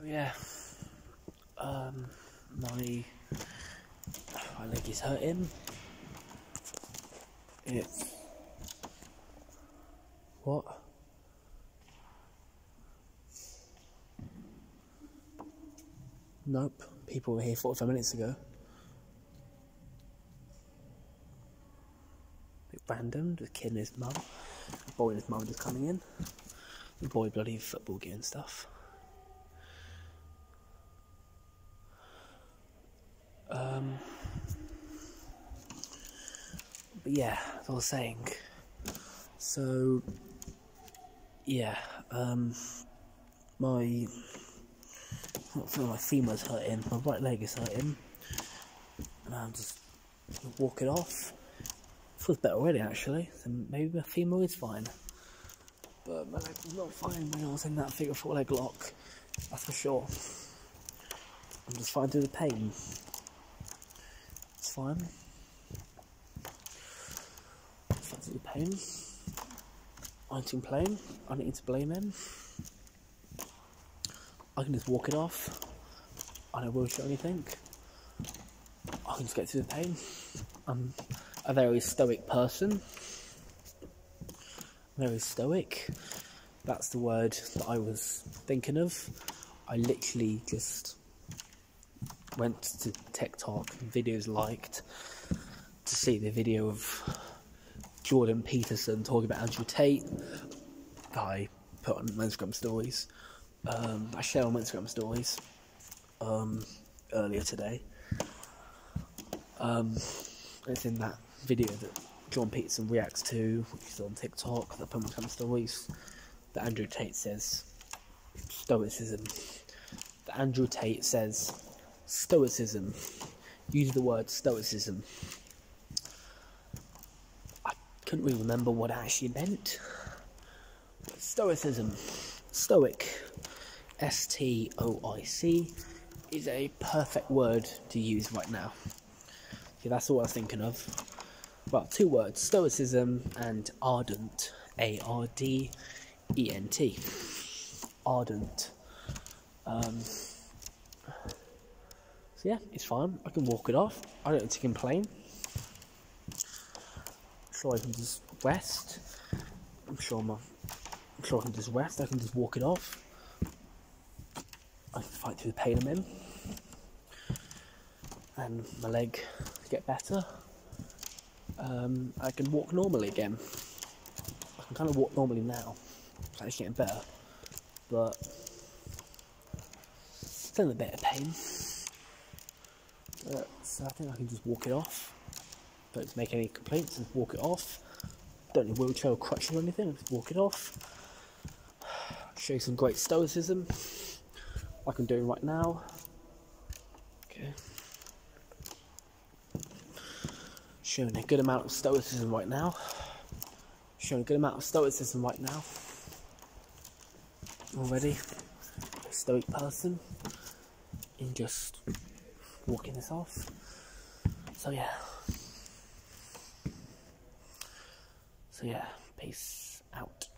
So yeah, um, my my leg is hurting. It's what? Nope. People were here 45 minutes ago. Random. The kid and his mum. The boy and his mum just coming in. The boy bloody football gear and stuff. Um, but yeah, as I was saying. So, yeah, um, my my femur's hurting, my right leg is hurting, and I'm just gonna walk it off. Feels better already actually, so maybe my femur is fine. But my leg was not fine when I was in that figure four leg lock, that's for sure. I'm just fine through the pain. Fine. It's the pain. I ain't in pain. I don't need to blame him. I can just walk it off. I don't bullshit anything. I can just get through the pain. I'm a very stoic person. Very stoic. That's the word that I was thinking of. I literally just went to TikTok, videos liked, to see the video of Jordan Peterson talking about Andrew Tate. I put on my Instagram stories. Um, I shared on Instagram stories um, earlier today. Um, it's in that video that John Peterson reacts to, which is on TikTok, that put on Instagram stories, that Andrew Tate says Stoicism. That Andrew Tate says Stoicism. Use the word Stoicism. I couldn't really remember what it actually meant. Stoicism. Stoic. S T O I C is a perfect word to use right now. Okay, that's all I was thinking of. Well, two words Stoicism and ardent. A R D E N T. Ardent. Um, so, yeah, it's fine. I can walk it off. I don't need to complain. Sure I can just rest. I'm sure my I'm sure I can just rest. I can just walk it off. I can fight through the pain I'm in, and my leg get better. Um, I can walk normally again. I can kind of walk normally now. It's actually getting better, but still in a bit of pain. But, so I think I can just walk it off. Don't make any complaints. Just walk it off. Don't need wheelchair or or anything. Just walk it off show some great stoicism, like I'm doing right now. Okay. Showing a good amount of stoicism right now. Showing a good amount of stoicism right now. Already, a stoic person in just walking this off. So yeah. So yeah, peace out.